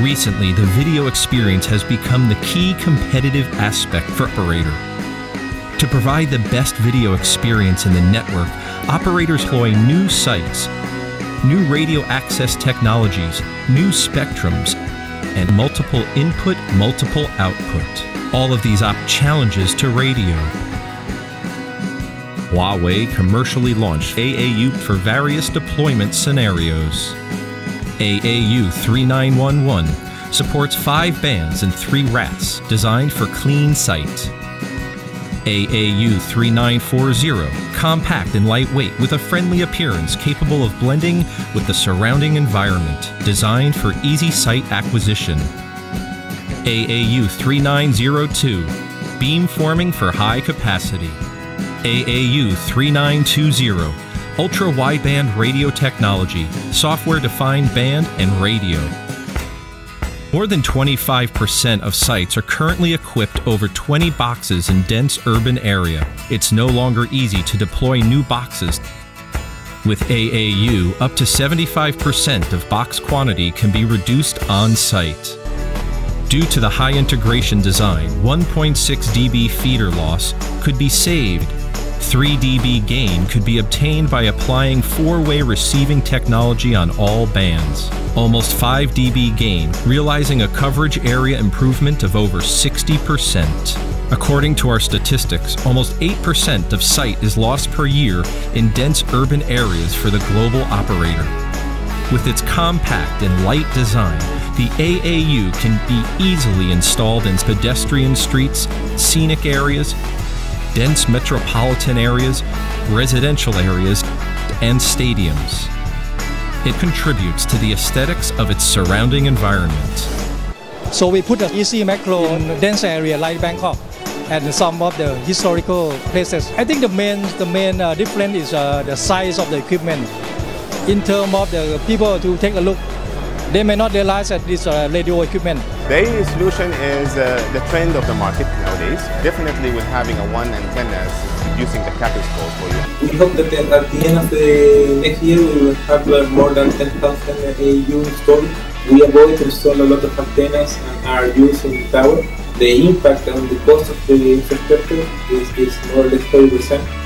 Recently, the video experience has become the key competitive aspect for operator. To provide the best video experience in the network, operators employ new sites, new radio access technologies, new spectrums, and multiple input, multiple output. All of these op challenges to radio. Huawei commercially launched AAU for various deployment scenarios. AAU 3911 supports five bands and three RATs designed for clean site. AAU 3940, compact and lightweight with a friendly appearance capable of blending with the surrounding environment, designed for easy site acquisition. AAU 3902, beamforming for high capacity. AAU 3920, ultra wideband radio technology, software defined band, and radio. More than 25% of sites are currently equipped over 20 boxes in dense urban area. It's no longer easy to deploy new boxes. With AAU, up to 75% of box quantity can be reduced on site. Due to the high integration design, 1.6 dB feeder loss could be saved 3 dB gain could be obtained by applying four-way receiving technology on all bands. Almost 5 dB gain, realizing a coverage area improvement of over 60%. According to our statistics, almost 8% of site is lost per year in dense urban areas for the global operator. With its compact and light design, the AAU can be easily installed in pedestrian streets, scenic areas, dense metropolitan areas, residential areas, and stadiums. It contributes to the aesthetics of its surrounding environment. So we put the easy macro in dense area like Bangkok and some of the historical places. I think the main the main uh, difference is uh, the size of the equipment. In terms of the people to take a look, they may not realize that this uh, radio equipment the solution is uh, the trend of the market nowadays. Definitely with having a one antenna reducing the capital cost for you. We hope that at the end of the next year we will have uh, more than 10,000 AAU installed. We are going to install a lot of antennas and are using the tower. The impact on the cost of the infrastructure is, is more or less 30%.